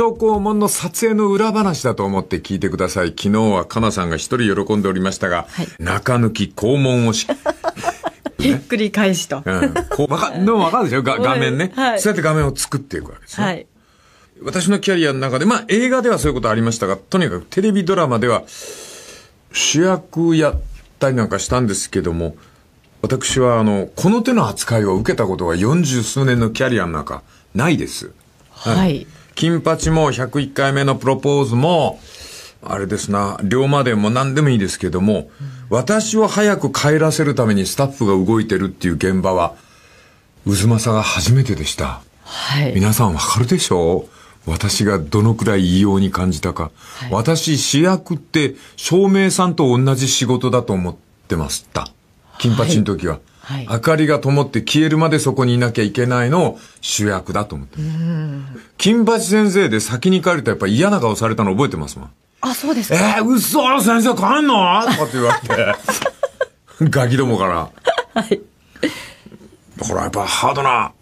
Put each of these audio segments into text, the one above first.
戸黄門の撮影の裏話だと思って聞いてください。昨日はかなさんが一人喜んでおりましたが、はい中抜き肛門をし、ひっくり返しと。うん、こうわか、でもわかるでしょ？が画面ね、はいそうやって画面を作っていくわけですね。はい。私のキャリアの中で、まあ映画ではそういうことありましたが、とにかくテレビドラマでは主役やったりなんかしたんですけども、私はあの、この手の扱いを受けたことが40数年のキャリアの中、ないです。はい。金八も101回目のプロポーズも、あれですな、龍馬伝も何でもいいですけども、私を早く帰らせるためにスタッフが動いてるっていう現場は、渦政が初めてでした。はい。皆さんわかるでしょう？私がどのくらい異様に感じたか。はい私主役って照明さんと同じ仕事だと思ってました。金八の時は。はい明かりが灯って消えるまでそこにいなきゃいけないのを主役だと思って。金八先生で先に帰るとやっぱ嫌な顔されたの覚えてますもん。あ、そうですえか。ー、嘘先生帰んの？とかって言われて。ガキどもから。はい。だからやっぱハードな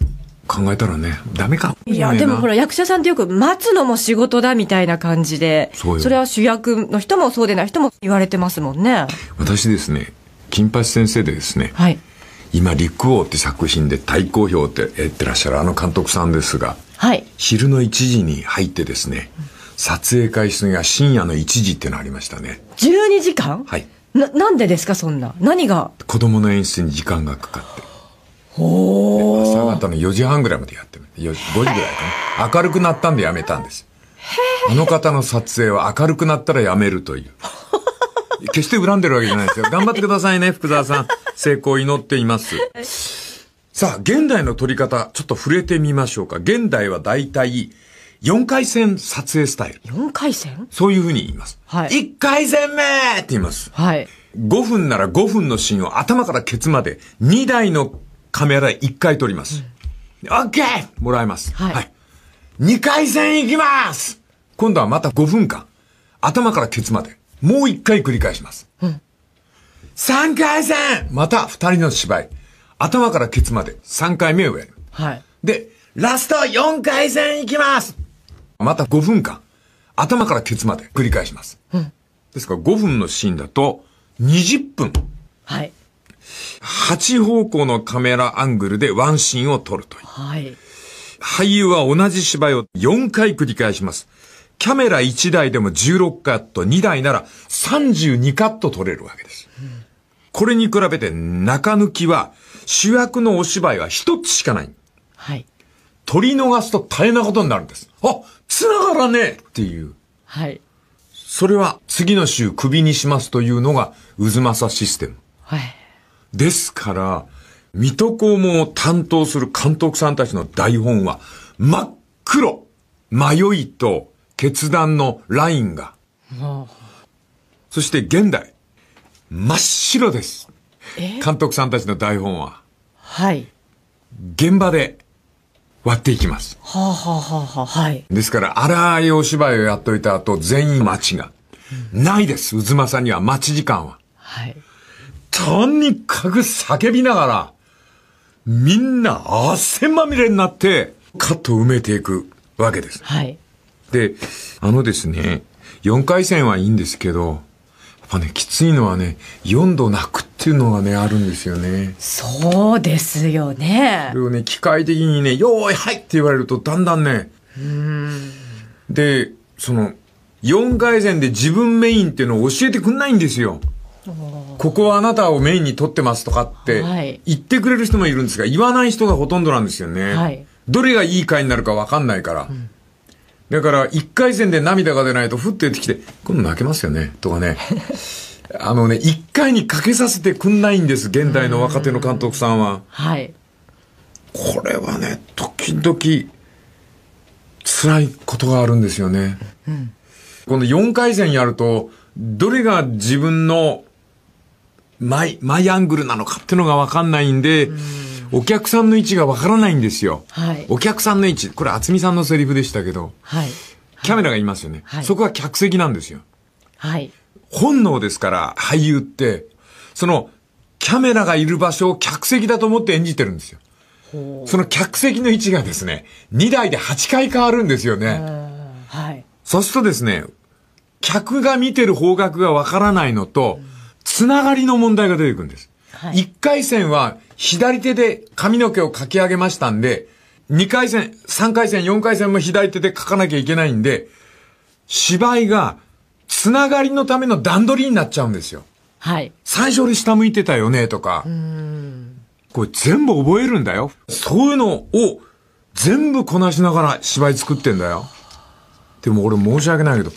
考えたらね、ダメか。いや、でもほら、役者さんってよく待つのも仕事だみたいな感じで、そうよれは主役の人もそうでない人も言われてますもんね。私ですね、金八先生でですね、はい。今、陸王って作品で大好評ってやってらっしゃるあの監督さんですが、はい。昼の1時に入ってですね、撮影開始が深夜の1時っていうのありましたね。12時間？はい。な、なんでですか、そんな？何が？子供の演出に時間がかかって。お朝方の4時半ぐらいまでやってる。4時5時ぐらいかな。明るくなったんでやめたんです。あの方の撮影は明るくなったらやめるという。決して恨んでるわけじゃないですよ。頑張ってくださいね、福沢さん。成功を祈っています。さあ、現代の撮り方、ちょっと触れてみましょうか。現代は大体、4回線撮影スタイル。4回戦？そういうふうに言います。はい1回戦目って言います。はい。5分なら5分のシーンを頭からケツまで2台のカメラで1回撮ります。オッケーもらえます。はい2回戦行きます今度はまた5分間、頭からケツまで、もう1回繰り返します。3回戦また2人の芝居。頭からケツまで3回目をやる。はい。で、ラスト4回戦行きますまた5分間、頭からケツまで繰り返します。ですから5分のシーンだと20分、はい。8方向のカメラアングルでワンシーンを撮るという。はい。俳優は同じ芝居を4回繰り返します。キャメラ1台でも16カット、2台なら32カット撮れるわけです。これに比べて中抜きは主役のお芝居は一つしかない。はい。取り逃すと大変なことになるんです。あ、繋がらねえっていう。はい。それは次の週クビにしますというのが渦政システム。はい。ですから、水戸黄門を担当する監督さんたちの台本は真っ黒。迷いと決断のラインが。そして現代、真っ白です。え？監督さんたちの台本ははい。現場で割っていきます。はあ、はあはあはあ、はい。ですから、荒いお芝居をやっといた後、全員待ちが。ないです、渦政には待ち時間は。はい。とにかく叫びながら、みんな汗まみれになって、カットを埋めていくわけです。はい。で、あのですね、4回戦はいいんですけど、ぱね、きついのはね、4度泣くっていうのがね、あるんですよね。そうですよねそれ。をね、機械的にね、よーい、はいって言われると、だんだんね、で、その、4回戦で自分メインっていうのを教えてくんないんですよ。ここはあなたをメインに取ってますとかってはい言ってくれる人もいるんですが、言わない人がほとんどなんですよね。はいどれがいい回になるか分かんないから。だから、1回戦で涙が出ないと、ふって出てきて、今度泣けますよね、とかね。あのね、1回にかけさせてくんないんです、現代の若手の監督さんは。はい。これはね、時々、辛いことがあるんですよね。この4回戦やると、どれが自分のマイ、マイアングルなのかっていうのがわかんないんで、お客さんの位置がわからないんですよ。はいお客さんの位置、これ厚美さんのセリフでしたけど、はい。キャメラがいますよね。はいそこは客席なんですよ。はい。本能ですから、俳優って、その、キャメラがいる場所を客席だと思って演じてるんですよ。その客席の位置がですね、2台で8回変わるんですよね。そうするとですね、客が見てる方角がわからないのと、つながりの問題が出てくるんです。はい1回戦は左手で髪の毛をかき上げましたんで、2回戦、3回戦、4回戦も左手で書かなきゃいけないんで、芝居がつながりのための段取りになっちゃうんですよ。はい。最初俺下向いてたよねとか。これ全部覚えるんだよ。そういうのを全部こなしながら芝居作ってんだよ。でも俺申し訳ないけど、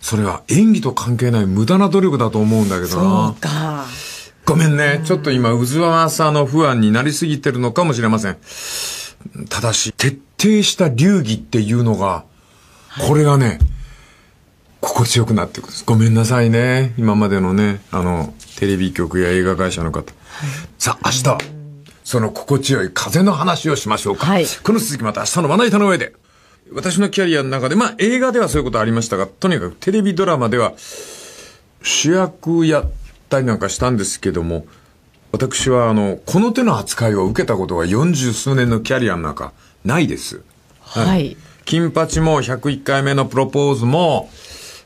それは演技と関係ない無駄な努力だと思うんだけどそうな。か。ごめんね。ちょっと今、渦わさの不安になりすぎてるのかもしれません。ただし、徹底した流儀っていうのが、これがね、心地よくなってくるんです。ごめんなさいね。今までのね、あの、テレビ局や映画会社の方。さあ、明日は、その心地よい風の話をしましょうか。はいこの続きまた明日のまな板の上で。私のキャリアの中で、まあ映画ではそういうことありましたが、とにかくテレビドラマでは、主役やったりなんかしたんですけども、私はあの、この手の扱いを受けたことが40数年のキャリアの中、ないです。はい。金八も101回目のプロポーズも、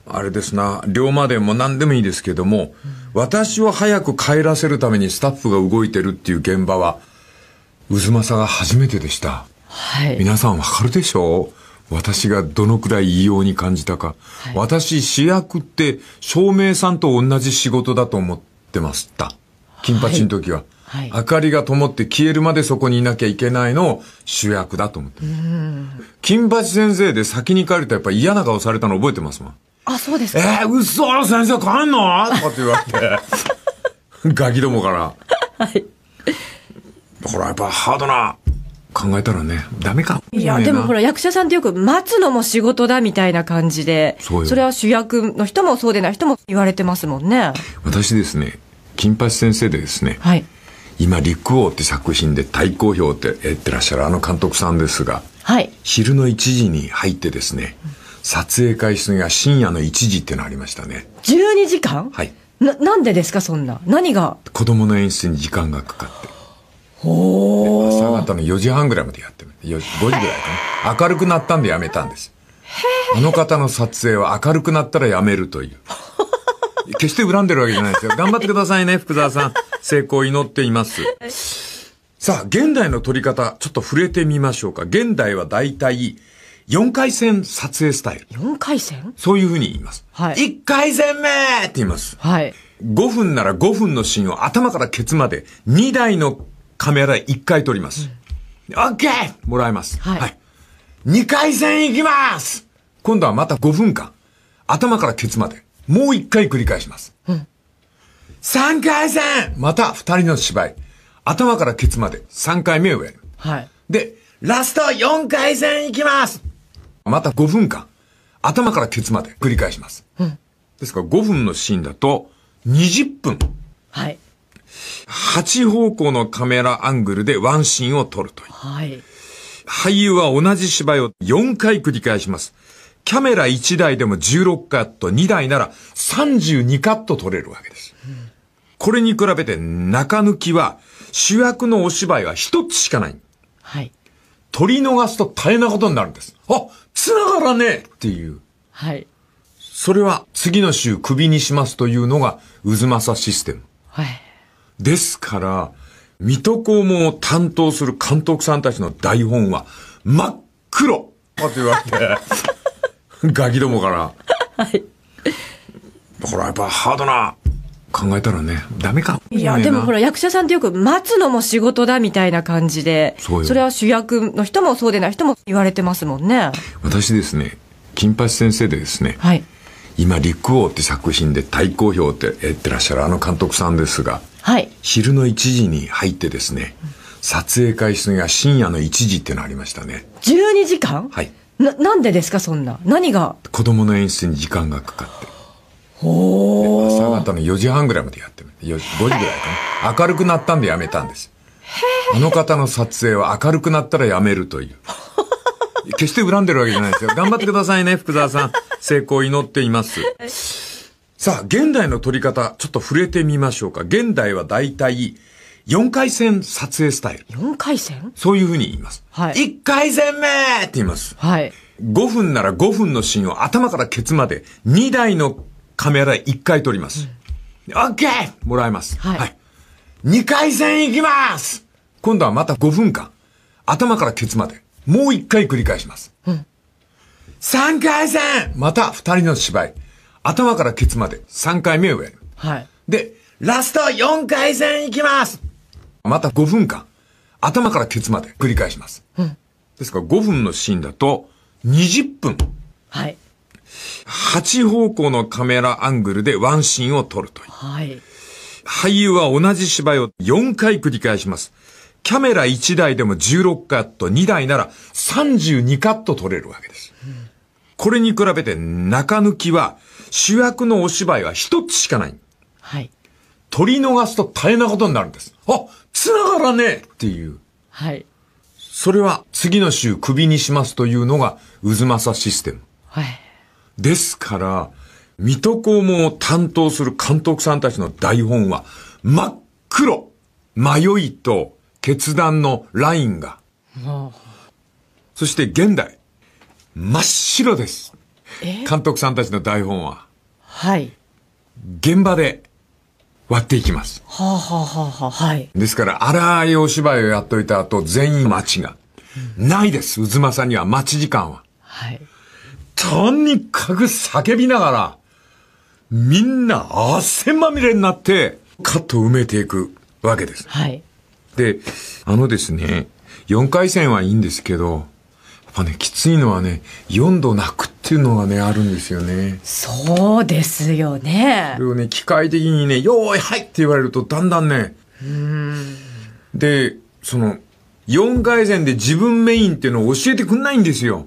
あれですな、龍馬伝も何でもいいですけども、私を早く帰らせるためにスタッフが動いてるっていう現場は、渦政が初めてでした。はい。皆さんわかるでしょう？私がどのくらい異様に感じたか。私主役って照明さんと同じ仕事だと思ってました。金八の時は。はい明かりが灯って消えるまでそこにいなきゃいけないのを主役だと思ってます。金八先生で先に帰るとやっぱ嫌な顔されたの覚えてますもん。あ、そうですえか。ー、嘘先生帰んの？とかって言われて。ガキどもから。はい。だからやっぱハードな考えたらね、ダメか。いや、でもほら、役者さんってよく待つのも仕事だみたいな感じで、それは主役の人もそうでない人も言われてますもんね。私ですね、金八先生でですね、はい。今、陸王って作品で大好評ってやってらっしゃるあの監督さんですが、はい。昼の1時に入ってですね、撮影開始が深夜の1時っていうのありましたね。12時間？はい。な、なんでですか、そんな。何が？子供の演出に時間がかかって。お朝方の4時半ぐらいまでやってる。4 5時ぐらいかな。明るくなったんでやめたんです。あの方の撮影は明るくなったらやめるという。決して恨んでるわけじゃないですよ。頑張ってくださいね、福沢さん。成功を祈っています。さあ、現代の撮り方、ちょっと触れてみましょうか。現代はだいたい4回戦撮影スタイル。4回戦？そういうふうに言います。はい1回戦目って言います。はい。5分なら5分のシーンを頭からケツまで2台のカメラで1回撮ります。オッケーもらえます。はい2回戦行きます今度はまた5分間。頭からケツまで。もう1回繰り返します。3回戦また2人の芝居。頭からケツまで3回目をやる。はい。で、ラスト4回戦行きますまた5分間、頭からケツまで繰り返します。ですから5分のシーンだと、20分、はい。8方向のカメラアングルでワンシーンを撮るという。はい。俳優は同じ芝居を4回繰り返します。キャメラ1台でも16カット、2台なら32カット撮れるわけです。これに比べて中抜きは主役のお芝居は1つしかない。はい。取り逃すと大変なことになるんです。あ、繋がらねえっていう。はい。それは次の週クビにしますというのが渦政システム。はい。ですから、水戸黄門を担当する監督さんたちの台本は真っ黒って言われて、ガキどもから。はい。だからやっぱハードな考えたらね、ダメか。いや、でもほら、役者さんってよく待つのも仕事だみたいな感じで、そうよれは主役の人もそうでない人も言われてますもんね。私ですね、金八先生でですね、はい。今陸王って作品で大好評ってやってらっしゃるあの監督さんですが、はい。昼の1時に入ってですね、撮影開始が深夜の1時っていうのありましたね。12時間？はい。な、なんでですか、そんな。何が？子供の演出に時間がかかって。お朝方の4時半ぐらいまでやってる。4 5時ぐらいかな。明るくなったんでやめたんです。あの方の撮影は明るくなったらやめるという。決して恨んでるわけじゃないですよ。頑張ってくださいね、福沢さん。成功を祈っています。さあ、現代の撮り方、ちょっと触れてみましょうか。現代はだいたい4回戦撮影スタイル。4回戦？そういうふうに言います。はい1回戦目って言います。はい。5分なら5分のシーンを頭からケツまで2台のカメラで1回撮ります。オッケーもらえます。はい2回戦行きます今度はまた5分間、頭からケツまで、もう1回繰り返します。3回戦また2人の芝居。頭からケツまで3回目をやる。はい。で、ラスト4回戦行きますまた5分間、頭からケツまで繰り返します。ですから5分のシーンだと、20分、はい。8方向のカメラアングルでワンシーンを撮るという。はい。俳優は同じ芝居を4回繰り返します。キャメラ1台でも16カット、2台なら32カット撮れるわけです。これに比べて中抜きは主役のお芝居は一つしかない。はい。撮り逃すと大変なことになるんです。あ繋がらねえっていう。はい。それは次の週クビにしますというのが渦政システム。はい。ですから、水戸黄門を担当する監督さんたちの台本は真っ黒迷いと決断のラインが。もそして現代、真っ白です。監督さんたちの台本ははい。現場で割っていきます。はあ、はあはあはあ、はい。ですから、荒いお芝居をやっといた後、全員待ちが。ないです、渦政には待ち時間は。はい。とにかく叫びながら、みんな汗まみれになって、カットを埋めていくわけです。はい。で、あのですね、4回戦はいいんですけど、やっぱね、きついのはね、4度泣くっていうのがね、あるんですよね。そうですよねそれ。をね、機械的にね、よーい、はいって言われると、だんだんね、で、その、4回戦で自分メインっていうのを教えてくんないんですよ。